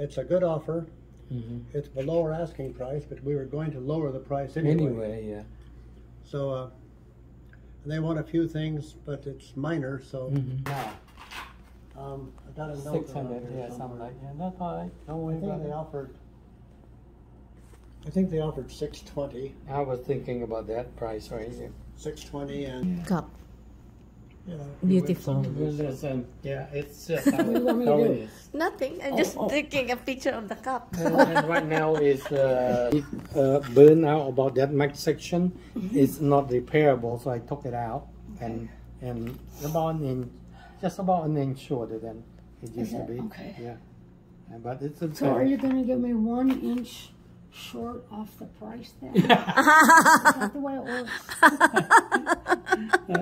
it's a good offer. Mhm. It's below our asking price, but we were going to lower the price anyway. Anyway, yeah. So uh, they want a few things, but it's minor. So Mhm. um, I got a note. Six about hundred, yeah, something somewhere. like yeah. That's all right. Don't I think about they it. offered. I think they offered six twenty. I was thinking about that price right here. Six twenty and Cup. You know, Beautiful. yeah, it's just how, What do you want me to how it is. Nothing. I'm Oh, just taking a picture of the cup. and, and right now is uh, it uh, burned out about that max section. It's not repairable, so I took it out and and about an inch, just about an inch shorter than it used to be. Okay. Yeah, but it's a So are you gonna give me one inch short off the price then? Is that the way it works?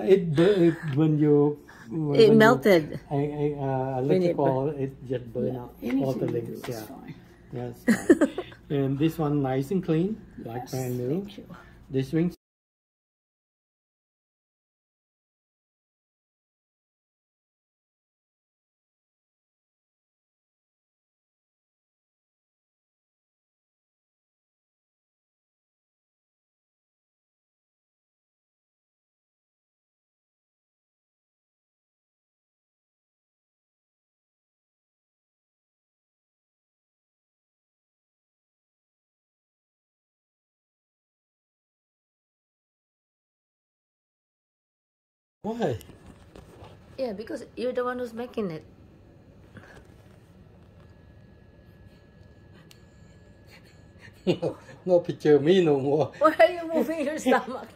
It, bur- it when you when It you- melted. I, I, uh, When it electrical, it, just burned Yeah, out all the links. is Yeah, fine. yes. fine. and this one nice and clean, like Yes, brand new. Thank you. This ring Why? Yeah, because you're the one who's making it. no picture of me no more. Why are you moving your stomach?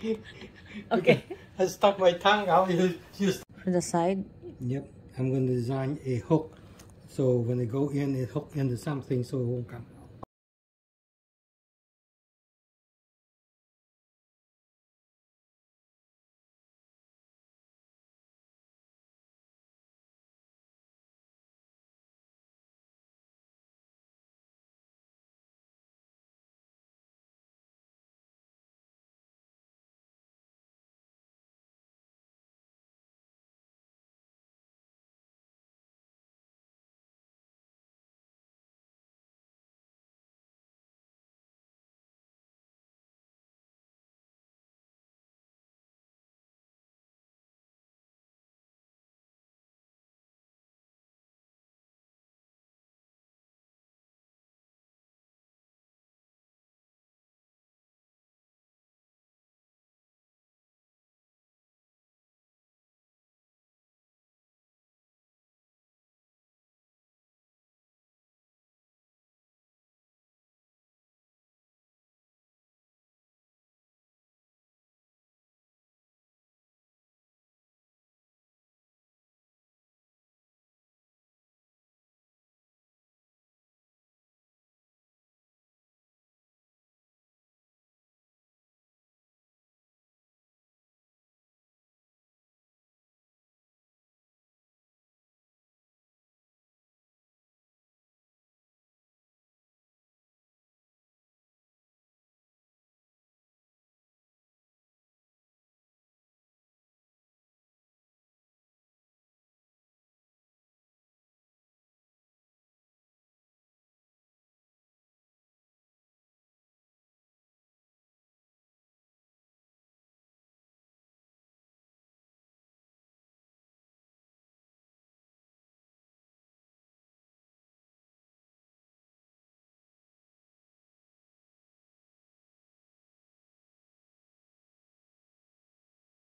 okay. I stuck my tongue out. You, you From the side. Yep, I'm going to design a hook. So when I go in, it hook into something so it won't come